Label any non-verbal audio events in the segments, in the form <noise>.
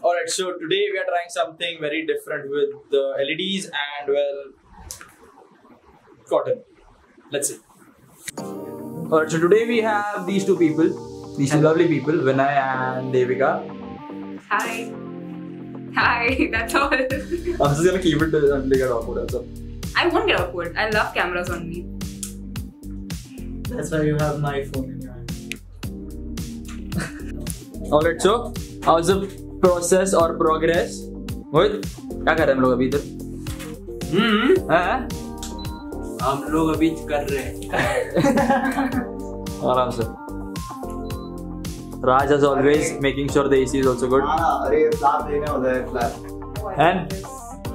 Alright, so today we are trying something very different with the LEDs and well, cotton. Let's see. Alright, so today we have these two people, these two lovely people, Vinay and Devika. Hi. Hi, <laughs> that's all. I'm just gonna keep it to until they get awkward. That's all. I won't get awkward. I love cameras on me. That's why you have my phone in your hand. Alright, so how's the process or progress? मोहित क्या कर रहे हैं हम लोग अभी इधर हम्म हम लोग अभी कर रहे हैं आराम से Raj as always making sure the AC is also good. हाँ अरे फ्लैप लेने होता है flap And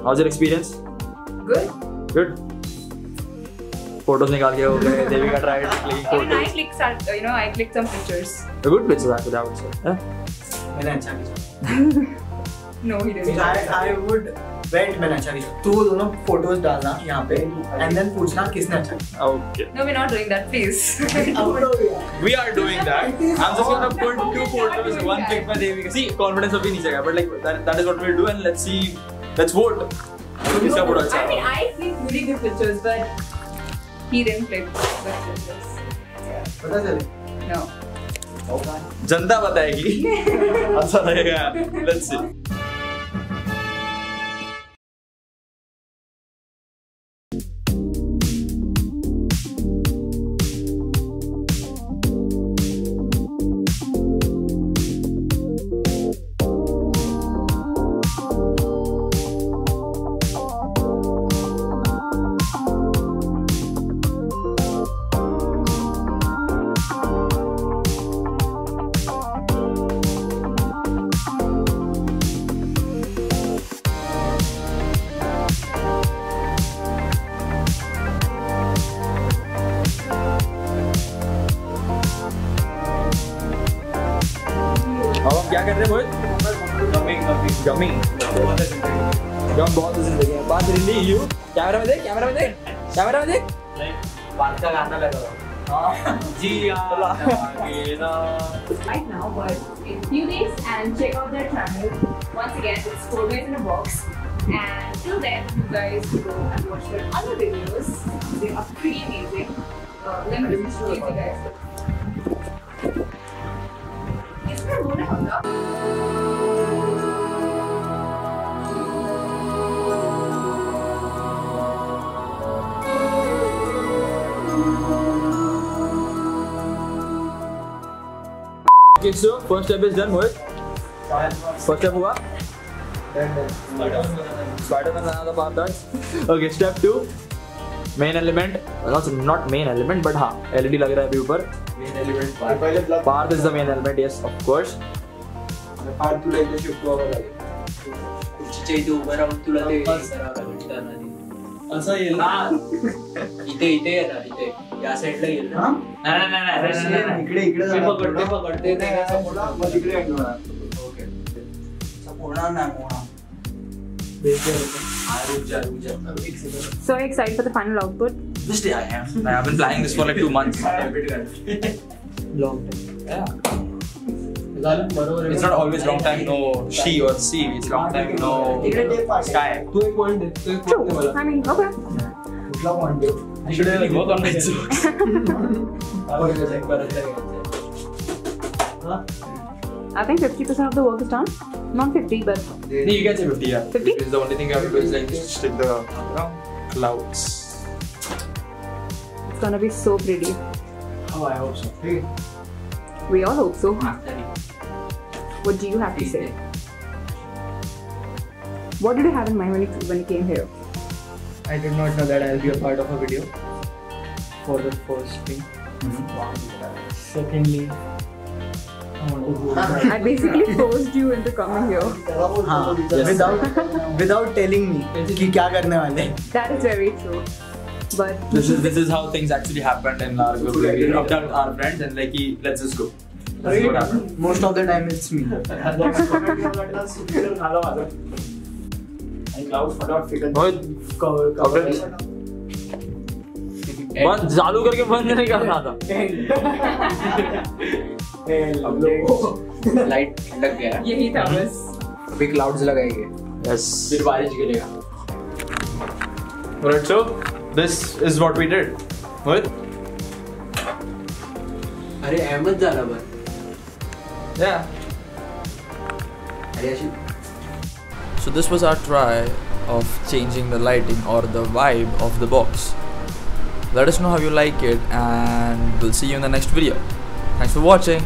how's your experience? Good. Good. Photos निकाल के हो गए Devika photos. clicked, some- you know, I clicked some pictures. A good picture actually, I would say. मैंने अच्छा किया <laughs> no, he didn't. I, I would went मैंने अच्छा किया। तू दोनों फ़ोटोज़ डालना यहाँ पे एंड देन पूछना किसने अच्छा okay no we not doing that please we are doing that I am just gonna put two photos one pic में देवी सी कॉन्फिडेंस अभी नीचे गया but like that is what we will do and let's see let's vote किसका photo अच्छा I mean I click really good pictures but he didn't click good pictures yeah. पता चले no. जनता बताएगी। <laughs> अच्छा रहेगा let's see हम क्या कर रहे हैं मोहित गमी गम बहुत जिंदगी है बात रिली यू कैमरा में देख कैमरा में देख कैमरा में देख बात का गाना लगा जी Right now, but in few days, and check out their channel. Once again, it's Four Ways in a Box. And till then, you guys go and watch their other videos. They are pretty amazing. Uh, let me introduce you guys. kids do. First step is done Mohit first step हुआ? Spider-Man बनाना था पाँच time. Okay, step two. Main element not main element but हाँ LED लग रहा है अभी ऊपर। Parth. Is the main element yes of course Parth तुला एकदा इते व्हावं लागेल खुर्चीच्या इथे उभं राहून तुला या साईडला येईल ना नाही नाही, नाही नाही, नाही नाही, नाही. इकडे इकडे ते जाणार. पकड ते पकड ते ते हा, समोर मग मग तिकडे end होणार. ओके होणार नाही होणार So excited for the final output. Obviously, I am. I've been planning this for like two months. <laughs> Long Yeah. झालं बरोबर It's not always long time no she or she. It's long time no इकडे tape पाड. sky. तू एक point दे तू एक True. point दे मला I mean, okay. diploma one day. I should really work on my jokes. <laughs> I think 50% of the work is done. Not 50, but. No, you can say 50, yeah. 50? It's the only thing I have to do is like stick the clouds. It's gonna be so pretty. Oh, I hope so. Hey. We all hope so. Ah, what do you have to say? What did you have in mind when you, when you came here? I did not know that I'll be a part of a video for the first thing. Secondly, I <laughs> want to go. I basically forced you into coming here. त्याला बोल, हाँ, तो विचार. without without telling me कि क्या करने वाले हैं. That is very true. But This is this is how things actually happened in our group. Like, we knocked out our friends and like, he, let's just go. This is what happened. Most of the time it's me. <laughs> बंद चालू करके बंद नहीं करना था light लग गया यही था बस अभी क्लाउड्स लगाएँगे Yes. फिर बारिश गिरेगा Alright, so this is what we did. What? अरे अहमद झाला बरं Yeah. अरे अशी So this was our try of changing the lighting or the vibe of the box. Let us know how you like it and we'll see you in the next video. Thanks for watching.